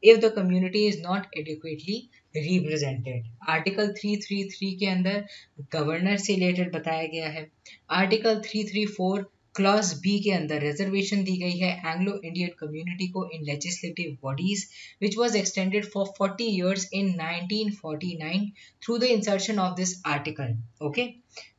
if the community is not adequately represented article 333 के अंदर गवर्नर से रिलेटेड बताया गया है। आर्टिकल 334 क्लॉज बी के अंदर रिजर्वेशन दी गई है एंग्लो इंडियन कम्युनिटी को in legislative bodies which was extended for forty years in 1949 through the insertion of this article okay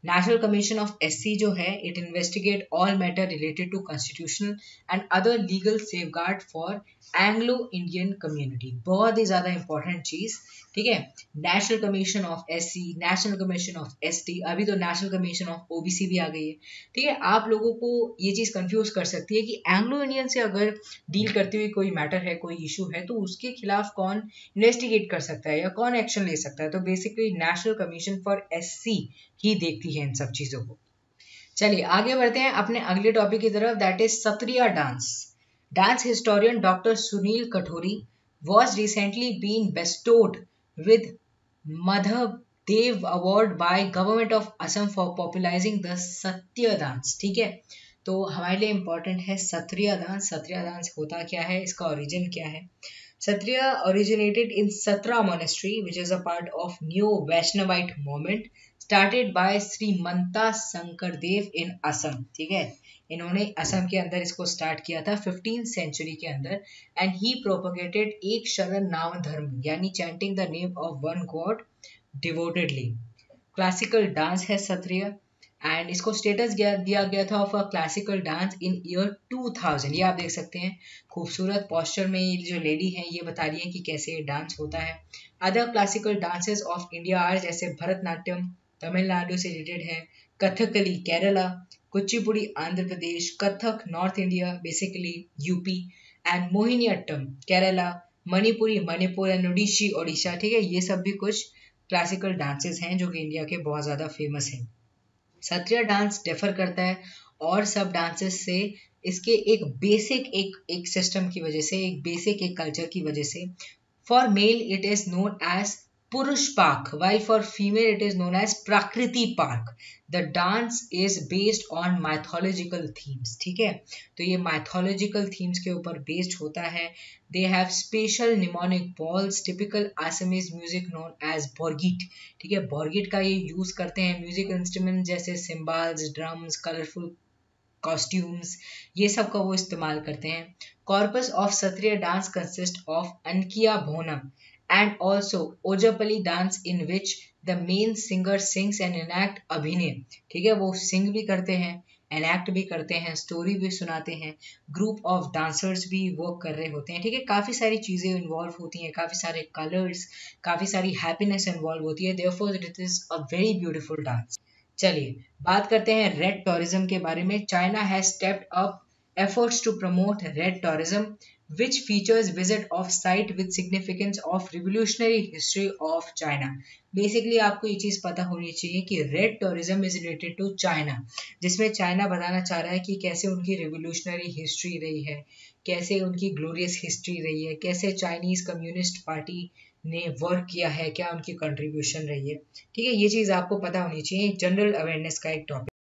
national commission of S जो है it investigate all matter related to constitutional and other legal safeguard for Anglo Indian community बहुत ही ज़्यादा important चीज़, ठीक है? National commission of S C national commission of S T अभी तो नेशनल कमीशन ऑफ़ ओबीसी भी आ गई है, ठीक है? आप लोगों को ये चीज़ कंफ्यूज कर सकती है कि एंग्लो इंडियन से अगर डील करते हुए कोई मैटर है, कोई इशू है तो उसके खिलाफ कौन इन्वेस्टिगेट कर सकता है या कौन एक्शन ले सकता है? तो basically national commission for S ही देखती है इन सब चीज़ों को। चलिए, आगे बढ़ते हैं अपने अगले टॉपिक की तरफ़ that is Sattriya dance dance historian doctor Sunil Kothari was recently been bestowed with Madhav Dev award by government of Assam for popularising the Sattriya dance ठीक है? तो हमारे लिए इम्पोर्टेंट है सत्रिया डांस सत्रिया डांस होता क्या है? इसका ओरिजिन क्या है? Sattriya originated in Sattra monastery which is a part of new Vaishnavite movement started by Sri Manta Sankar Dev in Assam, ठीक है? इन्होंने असम के अंदर इसको स्टार्ट किया था फिफ्टीन सेंचुरी के अंदर एंड ही प्रोपोगेटेड एक शरण नाम धर्म, यानी chanting the name of one god devotedly classical dance है सत्रिय एंड इसको स्टेटस दिया गया था of a classical dance in year 2000 ये आप देख सकते हैं, खूबसूरत पॉस्चर में ये जो लेडी है, ये बता रही है कि कैसे डांस होता है. Other classical dances of India are जैसे भरतनाट्यम तमिलनाडु से रिलेटेड है Kathakali Kerala, Kuchipudi Andhra Pradesh, Kathak north India basically UP and Mohiniyattam, Kerala, Manipuri, Manipur and Odissi Odisha ठीक है? ये सब भी कुछ क्लासिकल डांसेस हैं, जो कि इंडिया के बहुत ज़्यादा फ़ेमस हैं। सत्रिया डांस डिफर करता है, और सब डांसेस से इसके एक बेसिक एक एक सिस्टम की वजह से, एक बेसिक एक कल्चर की वजह से for male it is known as पुरुष park while for female it is known as प्रकृति park the dance is based on mythological themes ठीक है? तो ये माइथोलॉजिकल थीम्स के ऊपर बेस्ड होता है। They have special mnemonic bols typical Assamese music known as Borgeet ठीक है? बॉर्गिट का ये यूज़ करते हैं म्यूज़िक इंस्ट्रूमेंट जैसे सिम्बाल्स ड्रम्स कलरफुल कॉस्ट्यूम्स ये सब का वो इस्तेमाल करते हैं। Corpus of Sattriya dance consist of Ankiya Bhaona and also, Ojapali dance in which the main singer sings and enact अभिनय ठीक है, वो सिंग भी करते हैं एनैक्ट भी करते हैं स्टोरी भी सुनाते हैं ग्रुप ऑफ़ डांसर्स भी वर्क कर रहे होते हैं। ठीक है, काफ़ी सारी चीज़ें इन्वॉल्व होती हैं, काफ़ी सारे कलर्स काफ़ी सारी हैप्पीनेस इन्वॉल्व होती है। Therefore it is a very beautiful dance चलिए, बात करते हैं रेड टूरिज़्म के बारे में। China has stepped up efforts to promote red tourism which features visit of site with significance of revolutionary history of China. Basically आपको ये चीज़ पता होनी चाहिए कि red tourism is related to China जिसमें चाइना बताना चाह रहा है कि कैसे उनकी रिवोल्यूशनरी हिस्ट्री रही है, कैसे उनकी ग्लोरियस हिस्ट्री रही है, कैसे चाइनीज़ कम्युनिस्ट पार्टी ने वर्क किया है, क्या उनकी कंट्रीब्यूशन रही है ठीक है, ये चीज़ आपको पता होनी चाहिए जनरल अवेयरनेस का एक टॉपिक